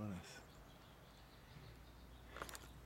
doing this.